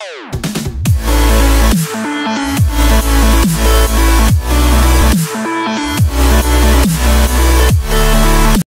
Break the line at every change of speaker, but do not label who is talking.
Oh.